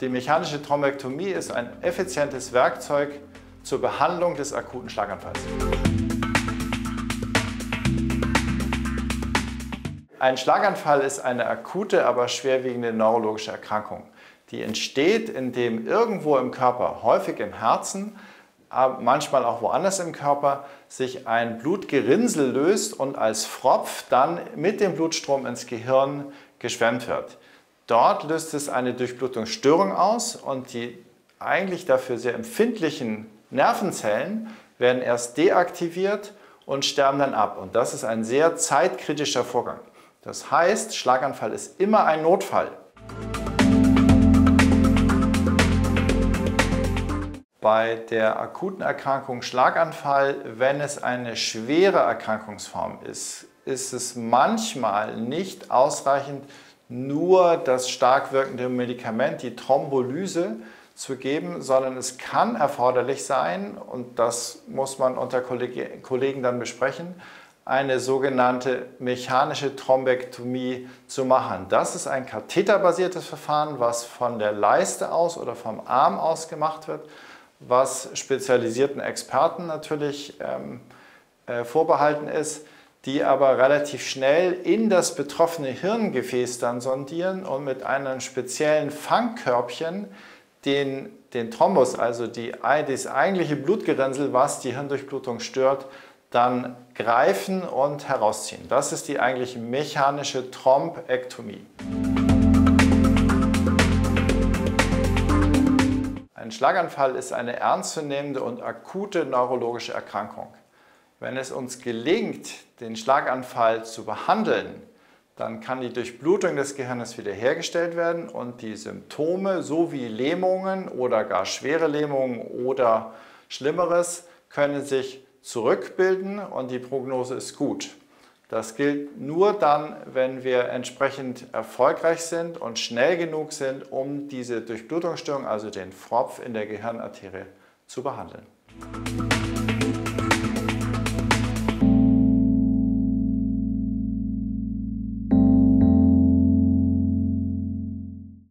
Die mechanische Thrombektomie ist ein effizientes Werkzeug zur Behandlung des akuten Schlaganfalls. Ein Schlaganfall ist eine akute, aber schwerwiegende neurologische Erkrankung. Die entsteht, indem irgendwo im Körper, häufig im Herzen, manchmal auch woanders im Körper, sich ein Blutgerinnsel löst und als Fropf dann mit dem Blutstrom ins Gehirn geschwemmt wird. Dort löst es eine Durchblutungsstörung aus und die eigentlich dafür sehr empfindlichen Nervenzellen werden erst deaktiviert und sterben dann ab. Und das ist ein sehr zeitkritischer Vorgang. Das heißt, Schlaganfall ist immer ein Notfall. Bei der akuten Erkrankung Schlaganfall, wenn es eine schwere Erkrankungsform ist, ist es manchmal nicht ausreichend, nur das stark wirkende Medikament, die Thrombolyse, zu geben, sondern es kann erforderlich sein, und das muss man unter Kollegen dann besprechen, eine sogenannte mechanische Thrombektomie zu machen. Das ist ein katheterbasiertes Verfahren, was von der Leiste aus oder vom Arm aus gemacht wird, was spezialisierten Experten natürlich ähm, äh, vorbehalten ist die aber relativ schnell in das betroffene Hirngefäß dann sondieren und mit einem speziellen Fangkörbchen den, den Thrombus, also die, das eigentliche Blutgerinnsel, was die Hirndurchblutung stört, dann greifen und herausziehen. Das ist die eigentliche mechanische Thrombektomie. Ein Schlaganfall ist eine ernstzunehmende und akute neurologische Erkrankung. Wenn es uns gelingt, den Schlaganfall zu behandeln, dann kann die Durchblutung des Gehirns wiederhergestellt werden und die Symptome sowie Lähmungen oder gar schwere Lähmungen oder Schlimmeres können sich zurückbilden und die Prognose ist gut. Das gilt nur dann, wenn wir entsprechend erfolgreich sind und schnell genug sind, um diese Durchblutungsstörung, also den Fropf in der Gehirnarterie, zu behandeln.